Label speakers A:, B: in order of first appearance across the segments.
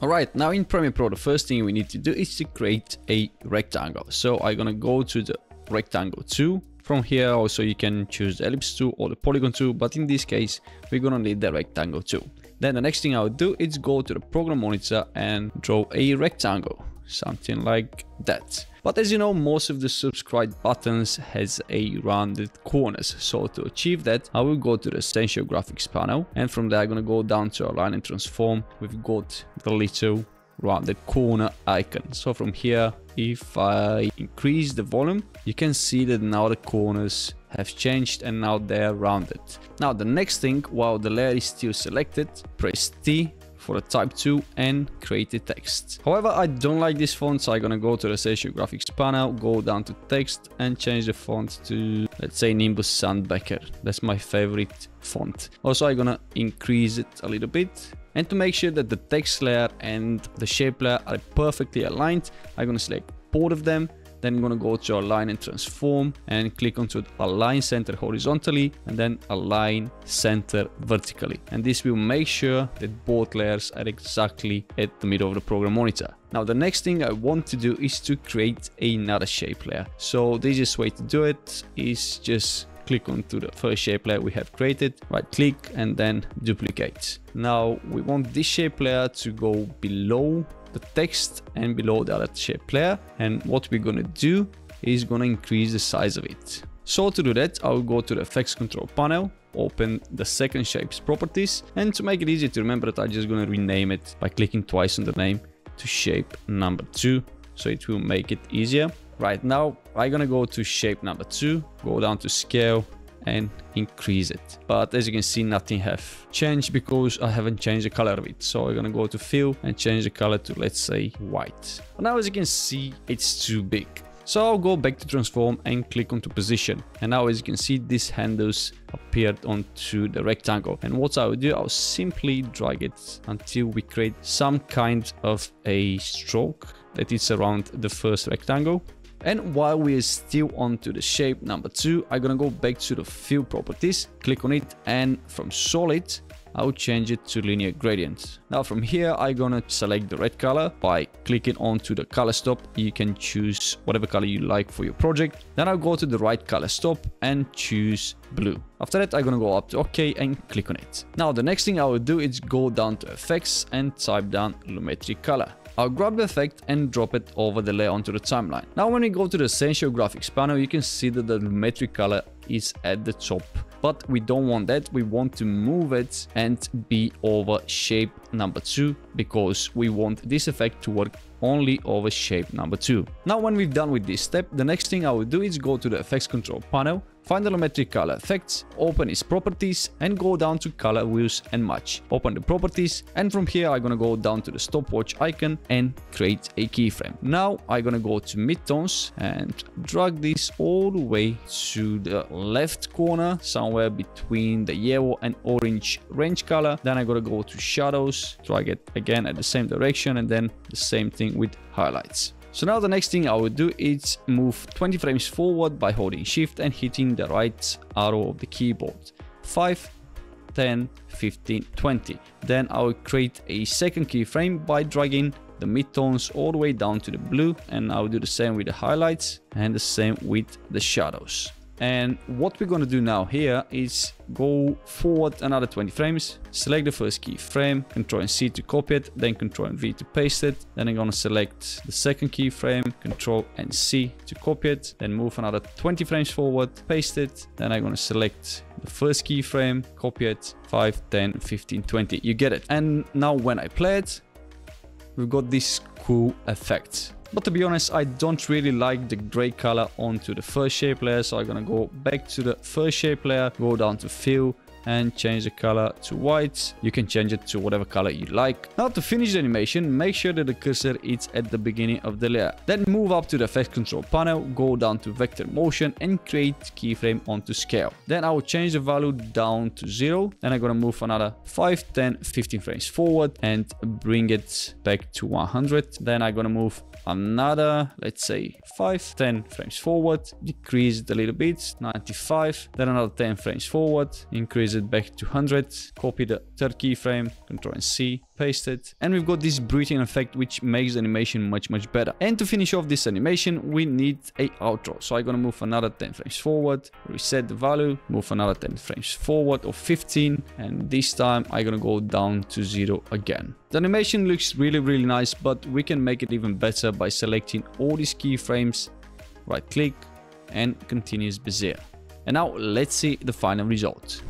A: Alright, now in Premiere Pro, the first thing we need to do is to create a rectangle. So I'm gonna go to the rectangle tool. From here also you can choose the ellipse tool or the polygon tool, but in this case, we're gonna need the rectangle tool. Then the next thing I would do is go to the program monitor and draw a rectangle, something like that. But as you know, most of the subscribe buttons has a rounded corners. So to achieve that, I will go to the Essential Graphics panel and from there I'm gonna go down to Align and Transform. We've got the little rounded corner icon. So from here, if I increase the volume, you can see that now the corners have changed and now they're rounded. Now the next thing, while the layer is still selected, press T for the type tool and create the text. However, I don't like this font, so I'm gonna go to the Essential Graphics panel, go down to text and change the font to, let's say, Nimbus Sans Becker. That's my favorite font. Also, I'm gonna increase it a little bit. And to make sure that the text layer and the shape layer are perfectly aligned, I'm gonna select both of them then I'm to go to align and transform and click onto align center horizontally and then align center vertically. And this will make sure that both layers are exactly at the middle of the program monitor. Now the next thing I want to do is to create another shape layer. So the easiest way to do it is just click onto the first shape layer we have created, right click and then duplicate. Now we want this shape layer to go below the text and below the other shape layer. And what we're gonna do is gonna increase the size of it. So to do that, I'll go to the effects control panel, open the second shape's properties. And to make it easy to remember that, I'm just gonna rename it by clicking twice on the name to shape number two. So it will make it easier. Right now, I'm gonna go to shape number two, go down to scale and increase it. But as you can see, nothing have changed because I haven't changed the color of it. So I'm gonna go to fill and change the color to let's say white. But now as you can see, it's too big. So I'll go back to transform and click onto position. And now as you can see, these handles appeared onto the rectangle. And what I will do, I'll simply drag it until we create some kind of a stroke that is around the first rectangle. And while we're still onto the shape number two, I'm gonna go back to the fill properties, click on it, and from solid, I'll change it to linear gradient. Now from here, I'm gonna select the red color by clicking onto the color stop. You can choose whatever color you like for your project. Then I'll go to the right color stop and choose blue. After that, I'm gonna go up to OK and click on it. Now the next thing I will do is go down to effects and type down Lumetri color. I'll grab the effect and drop it over the layer onto the timeline. Now when we go to the Essential Graphics panel, you can see that Lumetri color is at the top but we don't want that we want to move it and be over shape number two because we want this effect to work only over shape number two now when we've done with this step the next thing i will do is go to the effects control panel Find the Lumetri color effects, open its properties and go down to color wheels and match. Open the properties and from here I'm gonna go down to the stopwatch icon and create a keyframe. Now I'm gonna go to midtones and drag this all the way to the left corner somewhere between the yellow and orange range color. Then I'm gonna go to shadows, drag it again at the same direction and then the same thing with highlights. So now the next thing I will do is move 20 frames forward by holding shift and hitting the right arrow of the keyboard. 5, 10, 15, 20. Then I will create a second keyframe by dragging the midtones all the way down to the blue and I'll do the same with the highlights and the same with the shadows. And what we're going to do now here is go forward another 20 frames, select the first keyframe, Ctrl and C to copy it, then Ctrl and V to paste it. Then I'm going to select the second keyframe, Ctrl and C to copy it, then move another 20 frames forward, paste it. Then I'm going to select the first keyframe, copy it, 5, 10, 15, 20. You get it. And now when I play it, we've got this cool effect. But to be honest, I don't really like the gray color onto the first shape layer. So I'm gonna go back to the first shape layer, go down to fill, and change the color to white. You can change it to whatever color you like. Now to finish the animation, make sure that the cursor is at the beginning of the layer. Then move up to the effect control panel, go down to vector motion and create keyframe onto scale. Then I will change the value down to zero. Then I'm gonna move another 5, 10, 15 frames forward and bring it back to 100. Then I'm gonna move another, let's say 5, 10 frames forward, decrease it a little bit, 95, then another 10 frames forward, increase it it back to 100, copy the third keyframe, Control and C, paste it, and we've got this breathing effect which makes the animation much much better. And to finish off this animation, we need a outro. So I'm gonna move another 10 frames forward, reset the value, move another 10 frames forward or 15, and this time I'm gonna go down to zero again. The animation looks really really nice, but we can make it even better by selecting all these keyframes, right click, and continuous bezier. And now let's see the final result.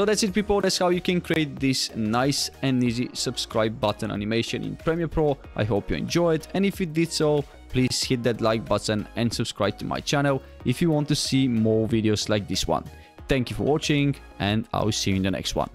A: So that's it people, that's how you can create this nice and easy subscribe button animation in Premiere Pro. I hope you enjoyed and if you did so, please hit that like button and subscribe to my channel if you want to see more videos like this one. Thank you for watching and I'll see you in the next one.